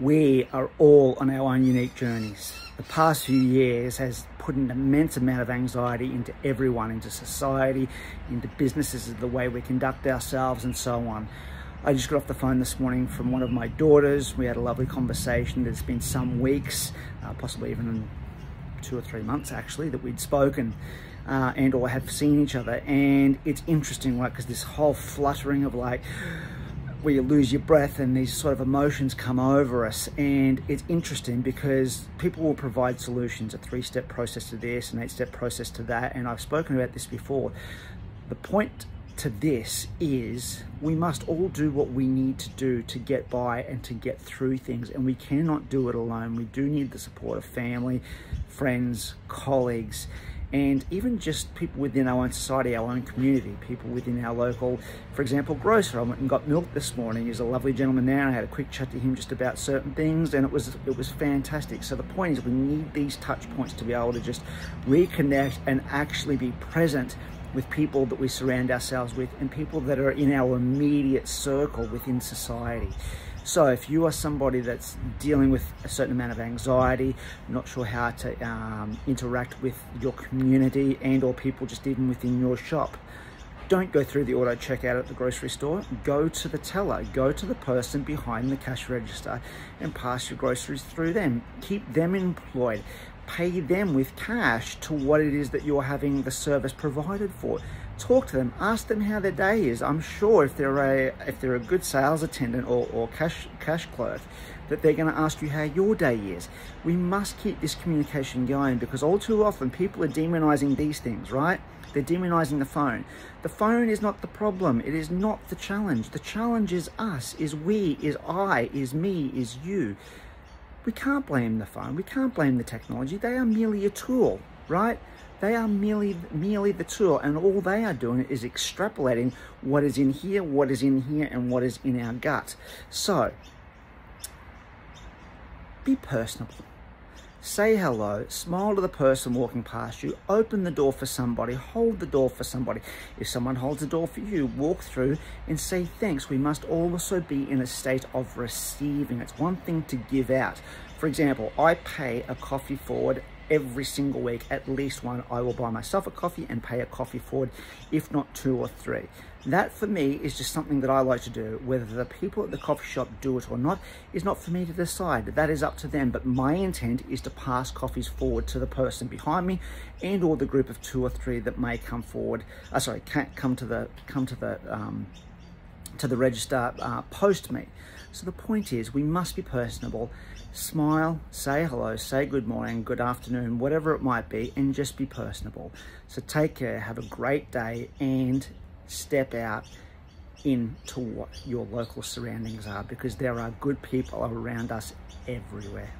we are all on our own unique journeys. The past few years has put an immense amount of anxiety into everyone, into society, into businesses, the way we conduct ourselves and so on. I just got off the phone this morning from one of my daughters. We had a lovely conversation. It's been some weeks, uh, possibly even two or three months actually, that we'd spoken uh, and or have seen each other. And it's interesting, right? Because this whole fluttering of like, where you lose your breath and these sort of emotions come over us. And it's interesting because people will provide solutions, a three-step process to this, an eight-step process to that. And I've spoken about this before. The point to this is we must all do what we need to do to get by and to get through things and we cannot do it alone we do need the support of family friends colleagues and even just people within our own society, our own community, people within our local, for example, grocer. I went and got milk this morning. He's a lovely gentleman there. I had a quick chat to him just about certain things, and it was it was fantastic. So the point is, we need these touch points to be able to just reconnect and actually be present with people that we surround ourselves with and people that are in our immediate circle within society. So if you are somebody that's dealing with a certain amount of anxiety, not sure how to um, interact with your community and or people just even within your shop, don't go through the auto checkout at the grocery store. Go to the teller, go to the person behind the cash register and pass your groceries through them. Keep them employed. Pay them with cash to what it is that you're having the service provided for talk to them, ask them how their day is. I'm sure if they're a if they're a good sales attendant or, or cash cash clerk, that they're going to ask you how your day is. We must keep this communication going because all too often people are demonizing these things, right? They're demonizing the phone. The phone is not the problem. It is not the challenge. The challenge is us, is we, is I, is me, is you. We can't blame the phone. We can't blame the technology. They are merely a tool, right? They are merely, merely the tool, and all they are doing is extrapolating what is in here, what is in here, and what is in our gut. So, be personable. Say hello, smile to the person walking past you, open the door for somebody, hold the door for somebody. If someone holds the door for you, walk through and say thanks. We must also be in a state of receiving. It's one thing to give out. For example, I pay a coffee forward every single week, at least one, I will buy myself a coffee and pay a coffee forward, if not two or three. That for me is just something that I like to do. Whether the people at the coffee shop do it or not is not for me to decide. That is up to them. But my intent is to pass coffees forward to the person behind me and or the group of two or three that may come forward. Uh, sorry, can't come to the come to the um, to the register uh, post me. So the point is we must be personable, smile, say hello, say good morning, good afternoon, whatever it might be, and just be personable. So take care, have a great day, and step out into what your local surroundings are because there are good people around us everywhere.